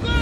Everything!